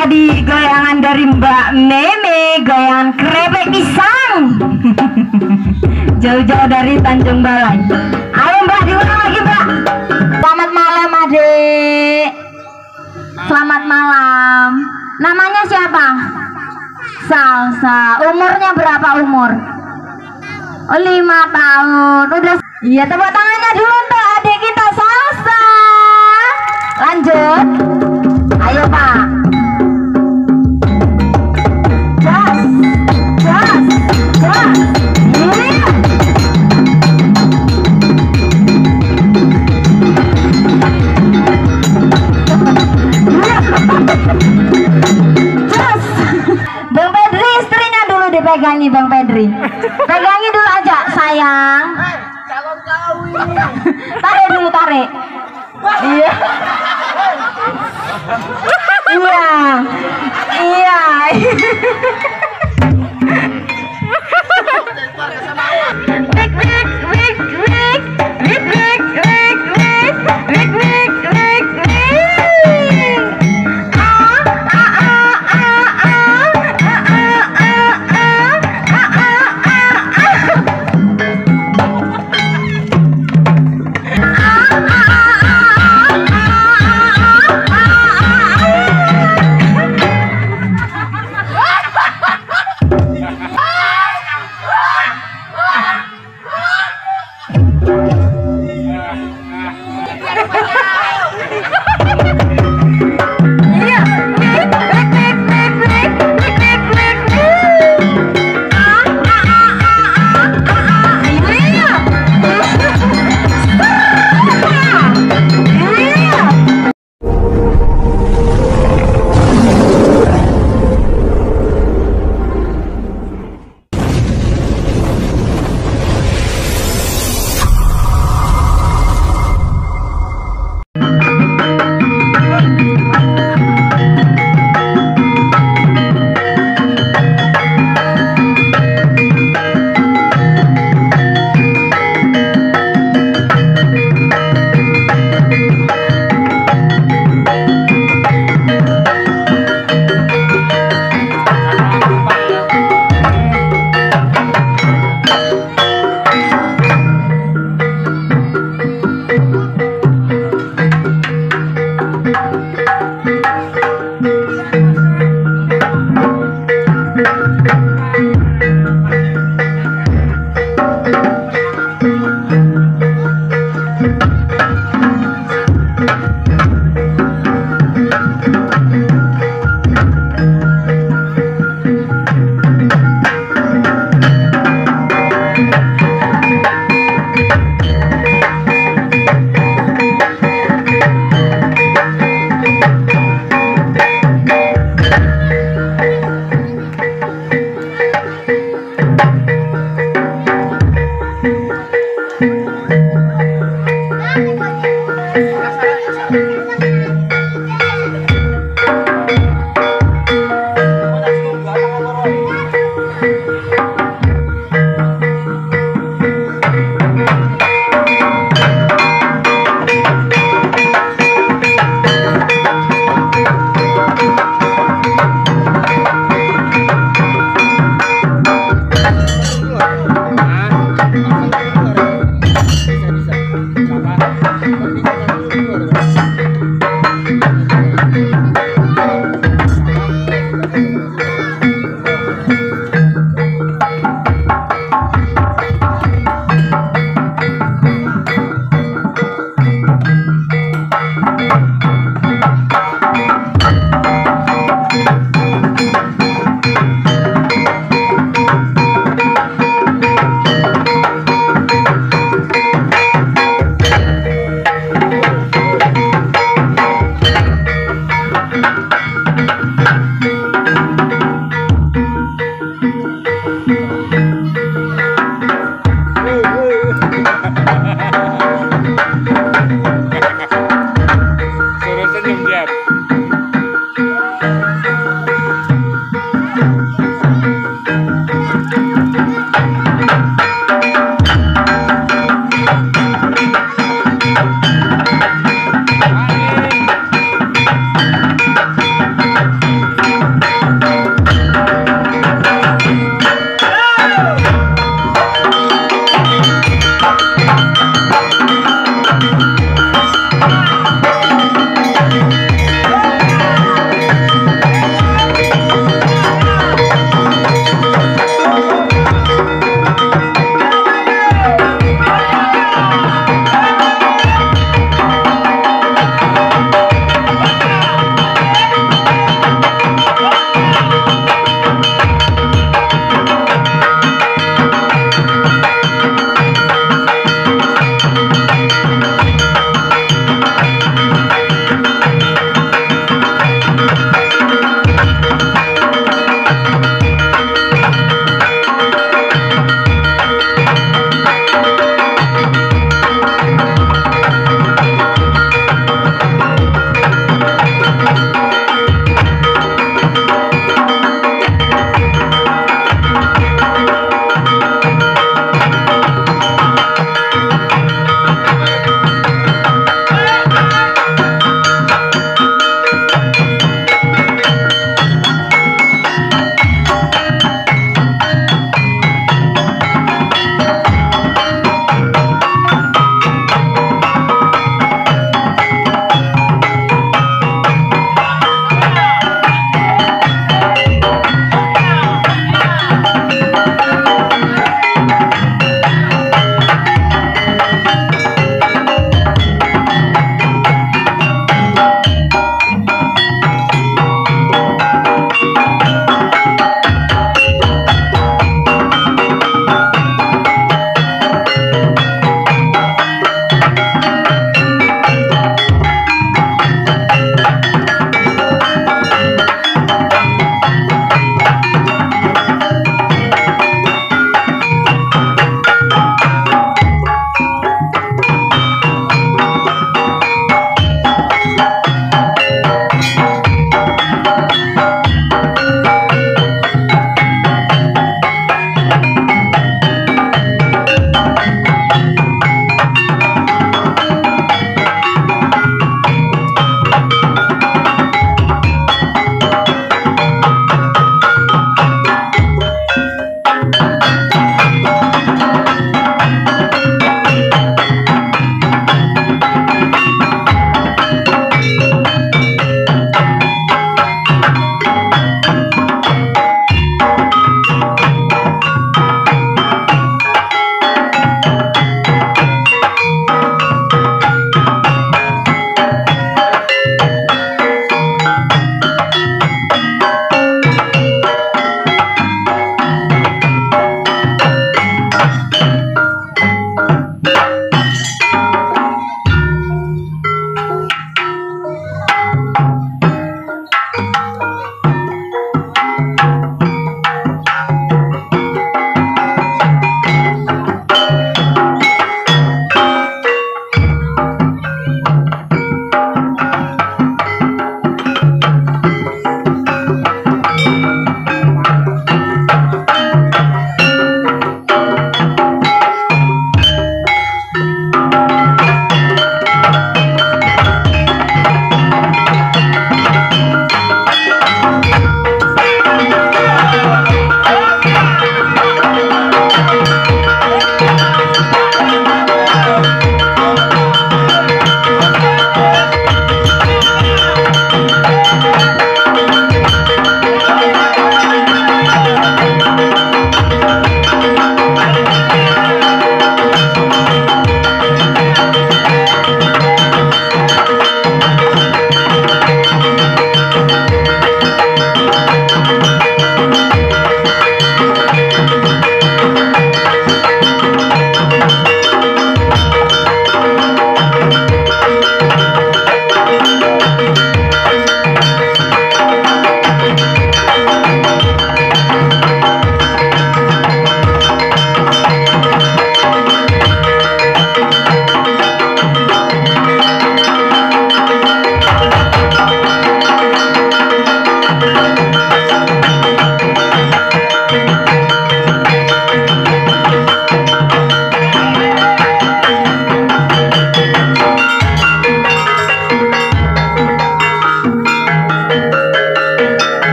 tadi goyangan dari Mbak Meme, goyangan kerepek pisang. Jauh-jauh dari Tanjung Balai. Ayo Mbak, diulang lagi Mbak. Selamat malam adik. Selamat malam. Namanya siapa? Salsa. Umurnya berapa umur? Oh, lima tahun. Udah. Iya, tepuk tangannya dulu untuk adik kita Salsa. Lanjut. Ayo Pak. pegangi Bang Pedri. Pegangi dulu aja, sayang. Hey, kawin. tarik dulu, tarik. iya. iya. Iya. Rick, Rick, Rick, Rick, Rick, Rick, Rick, Rick,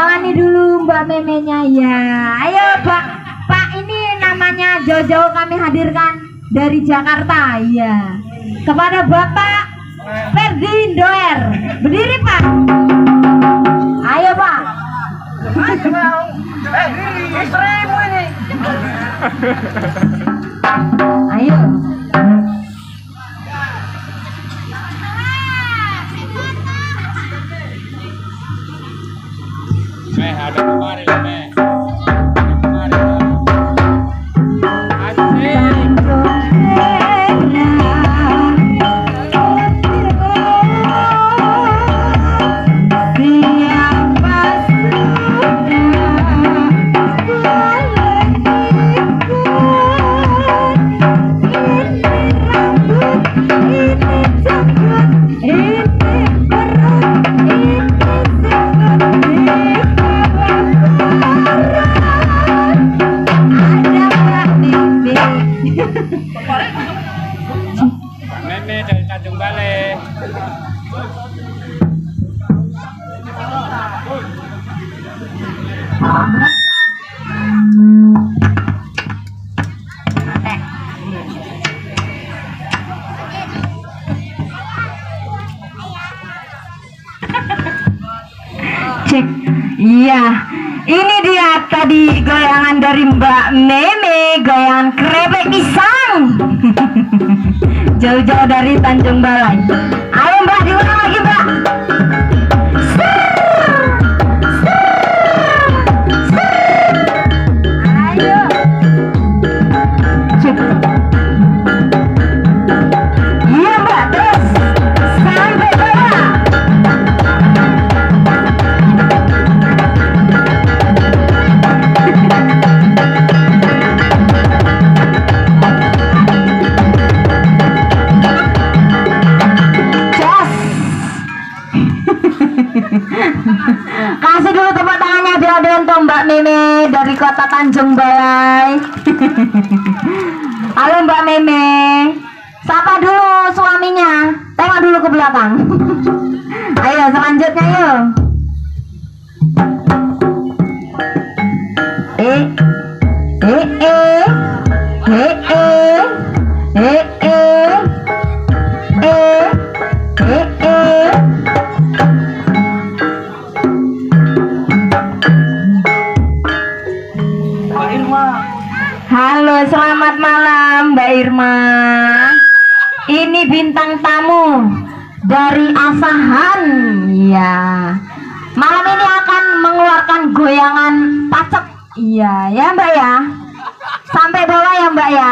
Kawani dulu Mbak Memenya ya. Ayo Pak. Pak ini namanya Jojo kami hadirkan dari Jakarta. Ya. Kepada Bapak Ferdi Doer. Berdiri Pak. Ayo Pak. Ayo. Meme dari Tanjung Balai. Cek. Iya. Ini dia tadi goyangan dari Mbak Meme, goyangan kerepek pisang. Jauh-jauh dari Tanjung Balai. Ayo Mbak, kota Tanjung Balai. Halo Mbak Meme. Sapa dulu suaminya. Tengok dulu ke belakang. Ayo selanjutnya yuk. Eh, eh, eh, eh, eh, Irma. Ini bintang tamu dari Asahan. Ya. Malam ini akan mengeluarkan goyangan pacek. Iya, ya Mbak ya. Sampai bawah ya Mbak ya.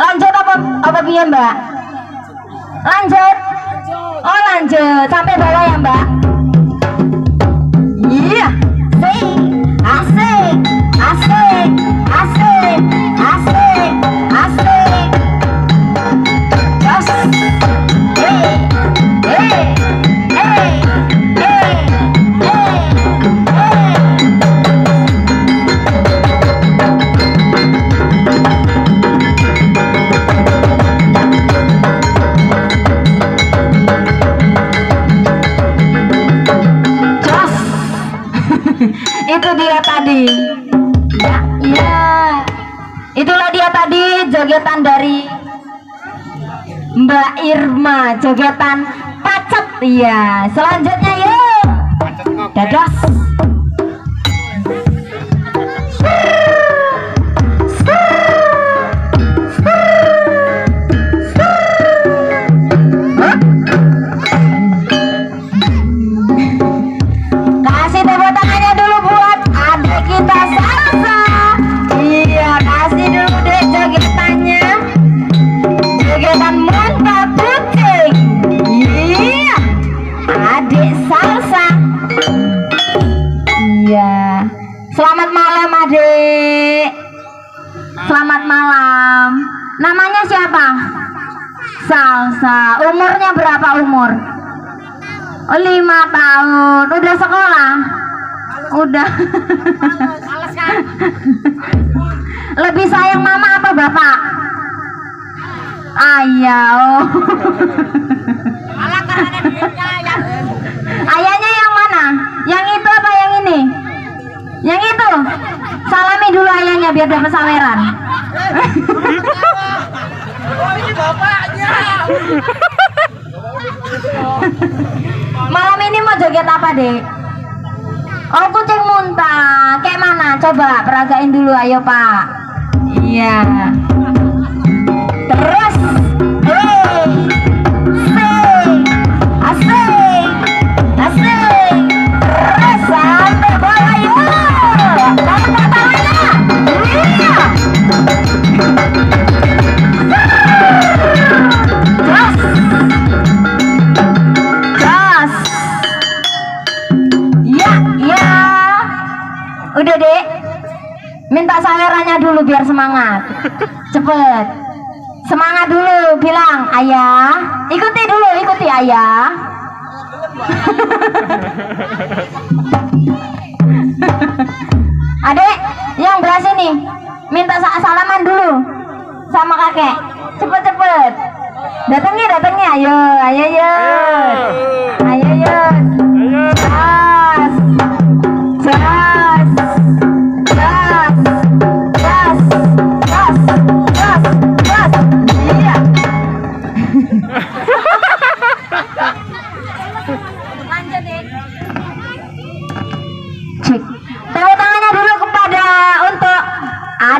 Lanjut apa apa piye mbak? Lanjut. Oh lanjut. Sampai bawah ya mbak? Iya. Asik. Asik. Asik. Asik itu dia tadi. Ya ya. Itulah dia tadi jogetan dari Mbak Irma. Jogetan pacet iya. Selanjutnya Selamat malam adik. Selamat malam. Namanya siapa? Salsa. Umurnya berapa umur? Oh, lima tahun. Udah sekolah? Udah. Lebih sayang mama apa bapak? Ayah. Oh. Ayahnya yang mana? Yang itu apa yang ini? Yang itu. Salami dulu ayahnya biar dapat saweran. Malam ini mau joget apa, Dek? Oh, kucing muntah. Kayak mana? Coba peragain dulu, ayo, Pak. Iya. Terus. Udah, Dek. Minta sawerannya dulu biar semangat. Cepet. Semangat dulu, bilang, "Ayah." Ikuti dulu, ikuti Ayah. Adek, yang belah sini. Minta sa- salaman dulu sama kakek. Cepet-cepet. Datangnya, datangnya. Ayo, ayo, ayo. Ayo, ayo. Gas. Gas. Gas.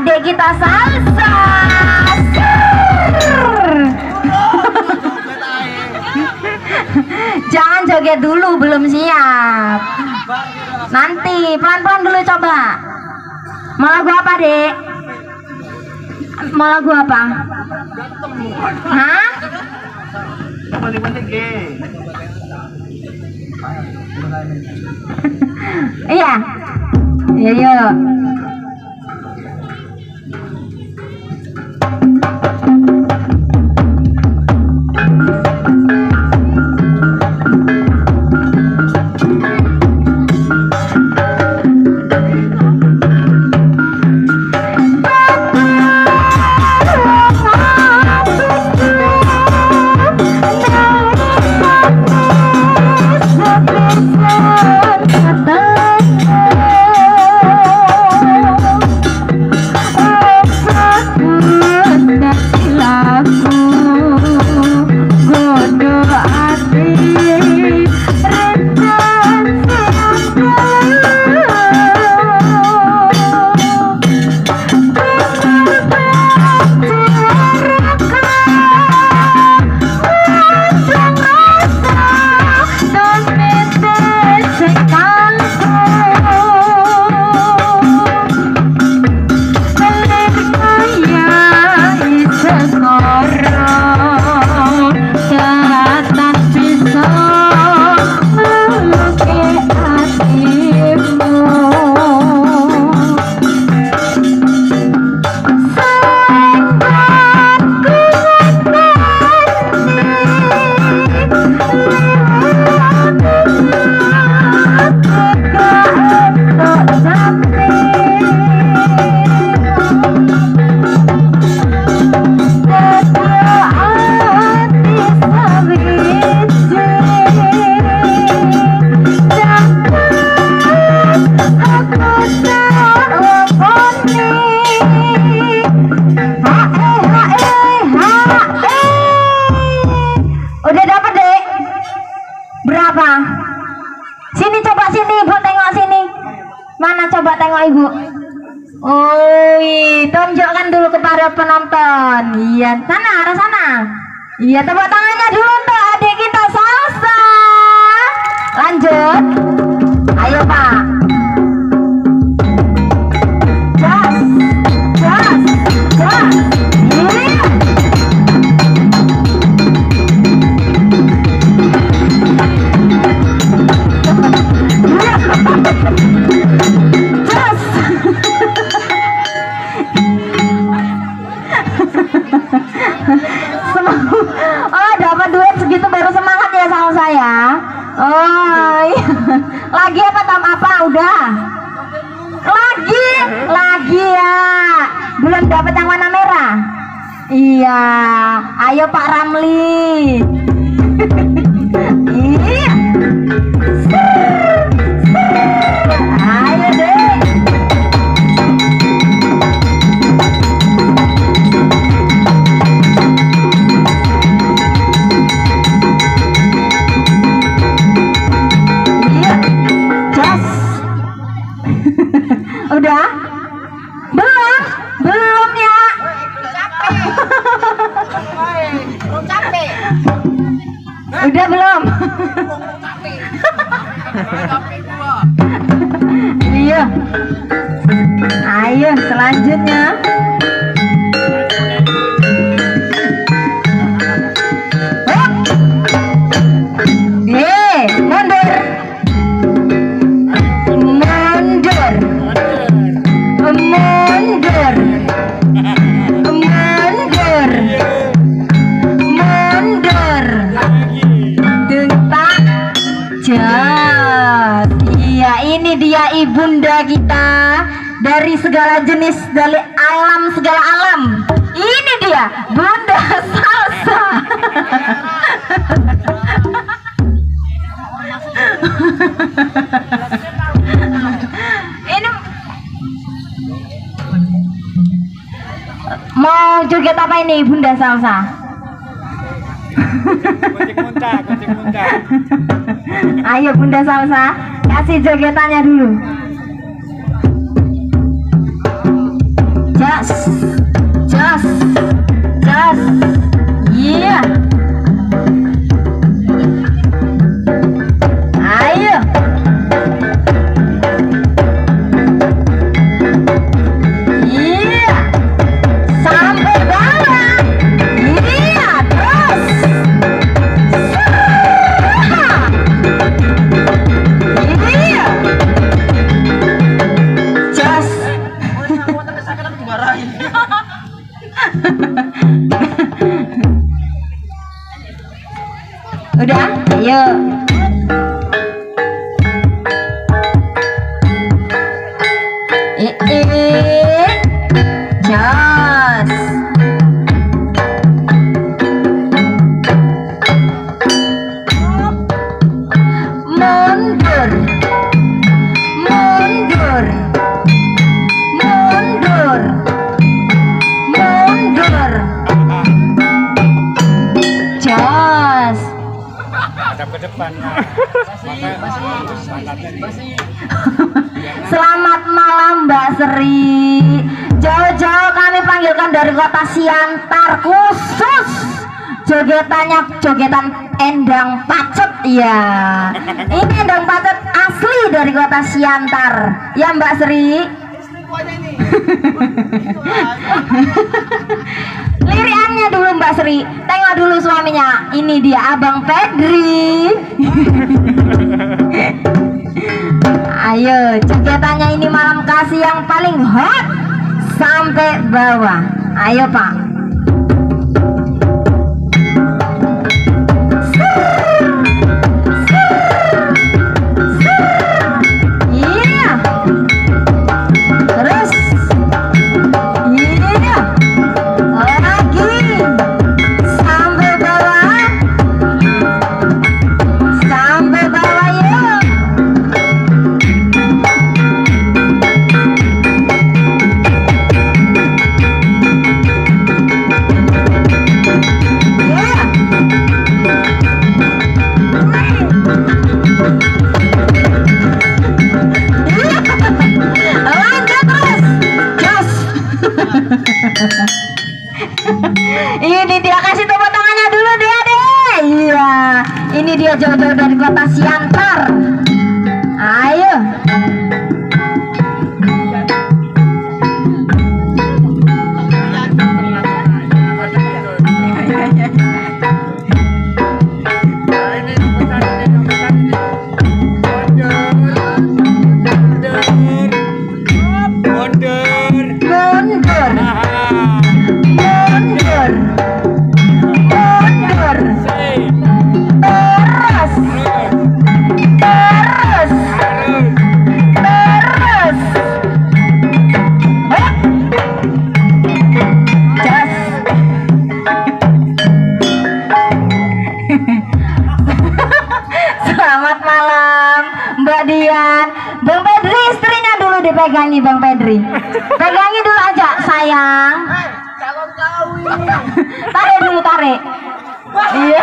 Adik kita salsa. Jangan joget dulu, belum siap. Nanti pelan-pelan dulu coba. Mau lagu apa, Dek? Mau lagu apa? Hah? Iya. Iya, yuk. Segitu baru semangat ya sama saya. Oh iya. lagi apa tam? Apa? Udah? Lagi? Lagi ya. Belum dapat yang warna merah? Iya. Ayo Pak Ramli ini dia ibunda kita dari segala jenis dari alam segala alam. Ini dia Bunda Salsa. ini mau joget apa ini Bunda Salsa? Kucing kucing. Ayo Bunda Salsa, kasih jogetannya dulu. Jas, jas, jas, iya. Kota Siantar khusus jogetannya jogetan endang pacet ya. Ini endang pacet asli dari kota Siantar. Ya Mbak Sri. Liriannya dulu Mbak Sri. Tengok dulu suaminya. Ini dia Abang Pedri. Ayo, jogetannya ini malam kasih yang paling hot sampai bawah. Ayo, Pak. Selamat malam Mbak Dian. Bang Pedri istrinya dulu dipegangi Bang Pedri. Pegangi dulu aja sayang. Eh, calon Tarik dulu tarik. Iya.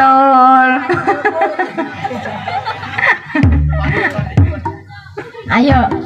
betul. Ayo.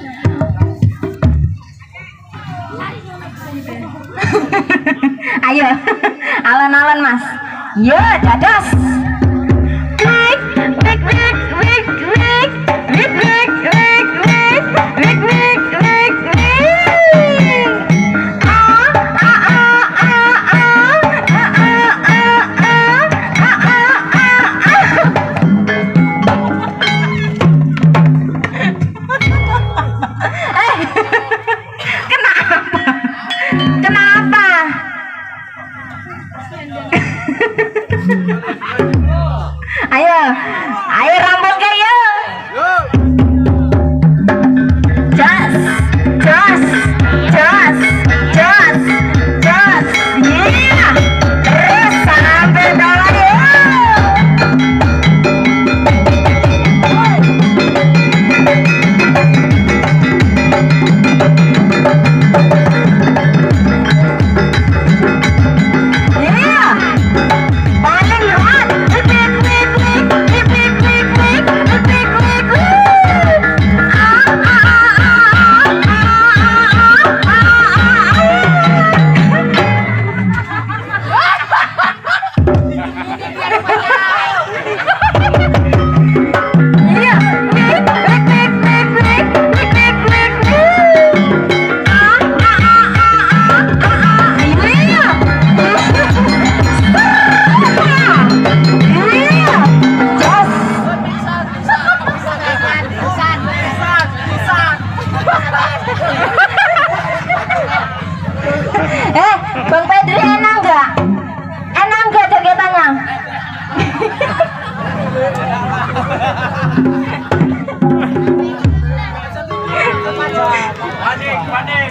panik.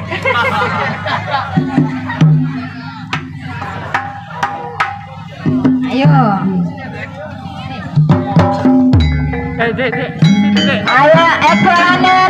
Ayo. Eh, dek, dek. Ayo, ekorannya.